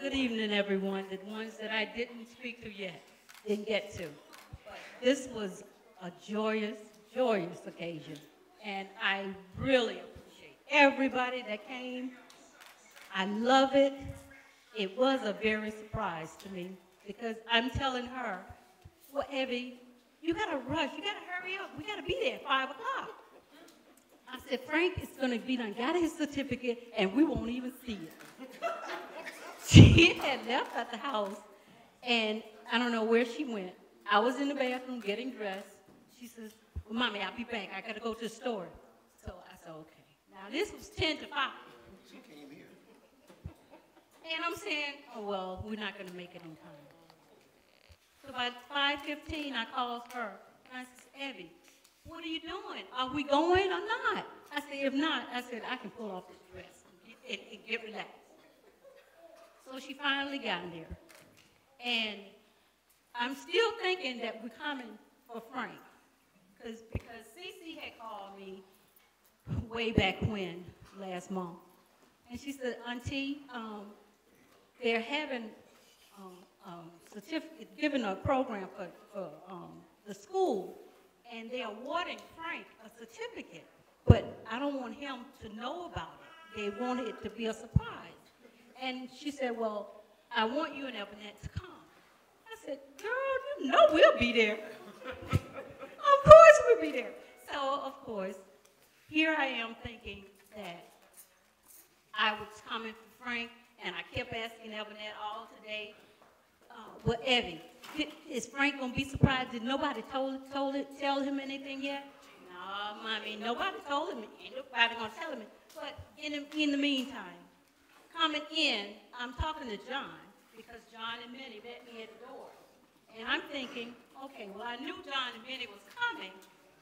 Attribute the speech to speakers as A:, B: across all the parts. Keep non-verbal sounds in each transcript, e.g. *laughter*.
A: good evening, everyone. The ones that I didn't speak to yet, didn't get to. This was a joyous, joyous occasion. And I really appreciate everybody that came. I love it. It was a very surprise to me because I'm telling her, well, Evie, you gotta rush, you gotta hurry up. We gotta be there at five o'clock. I said, Frank is gonna be done, got his certificate, and we won't even see it. *laughs* she had left at the house, and I don't know where she went. I was in the bathroom getting dressed. She says, well, mommy, I'll be back. I gotta go to the store. So I said, okay. Now this was 10 to 5.
B: She came here.
A: And I'm saying, oh, well, we're not gonna make it in time. So by 5.15, I called her, and I said, Evie, what are you doing? Are we going or not? I said, if not, I said, I can pull off this dress and get, and get relaxed. So she finally got there. And I'm still thinking that we're coming for Frank. Cause, because Cece had called me way back when, last month. And she said, Auntie, um, they're having um, um, certificate, giving a program for, for um, the school, and they're awarding Frank a certificate. But I don't want him to know about it. They want it to be a surprise. And she said, well, I want you and Evanette to come. I said, girl, you know we'll be there. *laughs* of course we'll be there. So, of course, here I am thinking that I was coming for Frank, and I kept asking Evanette all today, uh, well, Evie, is Frank gonna be surprised? Did nobody told, told it, tell him anything yet? No, mommy, nobody told him, ain't nobody gonna tell him. But in in the meantime, coming in, I'm talking to John, because John and Minnie met me at the door. And I'm thinking, okay, well, I knew John and Minnie was coming,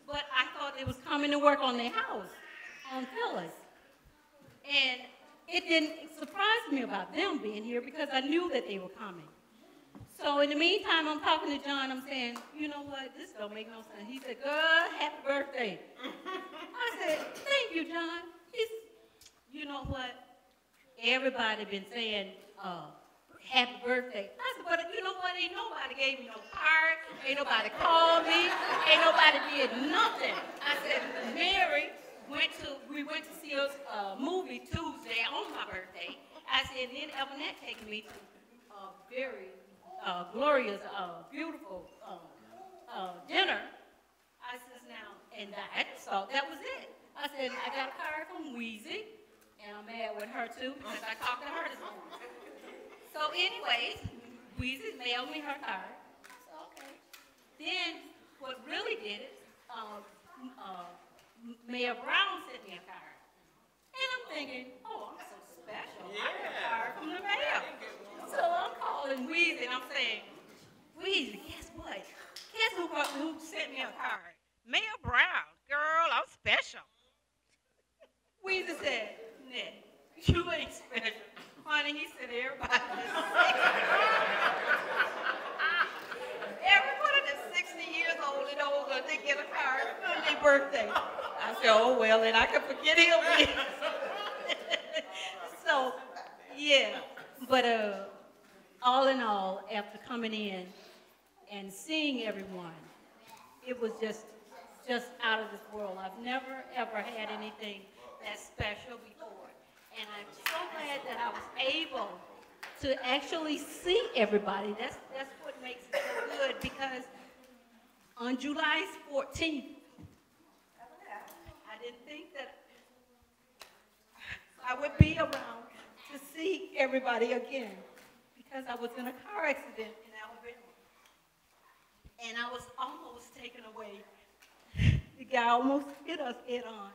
A: but I thought they was coming to work on their house, on Phyllis. And it didn't surprise me about them being here because I knew that they were coming. So in the meantime, I'm talking to John, I'm saying, you know what, this don't make no sense. He said, girl, happy birthday. I said, thank you, John. He's, you know what, everybody been saying, uh, happy birthday. I said, but you know what, ain't nobody gave me no card, ain't nobody called me, ain't nobody did nothing. I said, Mary went to, we went to see a, uh movie Tuesday on my birthday. I said, then Evanette taking me to a very, uh, glorious, uh, beautiful, uh, dinner. I says now, and I just thought that was it. I said, I got a card from Weezy, and I'm mad with her too, because I talked to her this morning. So anyways, Weezy mailed me her card. So, okay. Then, what really did it, um, uh, Mayor Brown sent me a card. And I'm thinking, oh, I'm so special. I got a card from the mayor. So I'm calling Weezy and I'm saying, Weezy, guess what? Guess who, who sent me a card? Mayor Brown. Girl, I'm special. Weezy said, Ain't special. Honey, he said everybody Everybody that's 60 years old and older, they get a card on their birthday. I said, oh, well, then I can forget him. *laughs* so, yeah. But uh, all in all, after coming in and seeing everyone, it was just, just out of this world. I've never, ever had anything that special before. And I'm so glad that I was able to actually see everybody. That's, that's what makes it so good because on July 14th, I didn't think that I would be around to see everybody again because I was in a car accident in Alabama. And I was almost taken away. The guy almost hit us head on.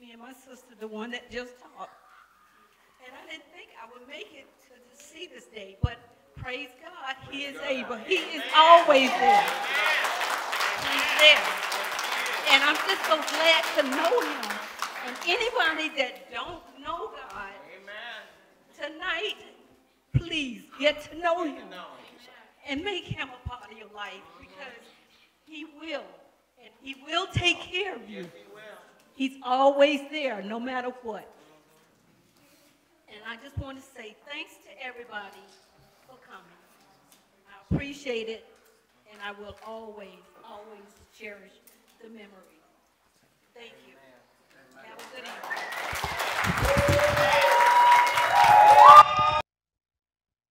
A: Me and my sister, the one that just talked. And I didn't think I would make it to, to see this day, but praise God, He is able. He is always there. He's there. And I'm just so glad to know Him. And anybody that don't know God, tonight, please get to know Him and make Him a part of your life because He will. And He will take care of you. He's always there, no matter what. And I just want to say thanks to everybody for coming. I appreciate it, and I will always, always cherish the memory. Thank you.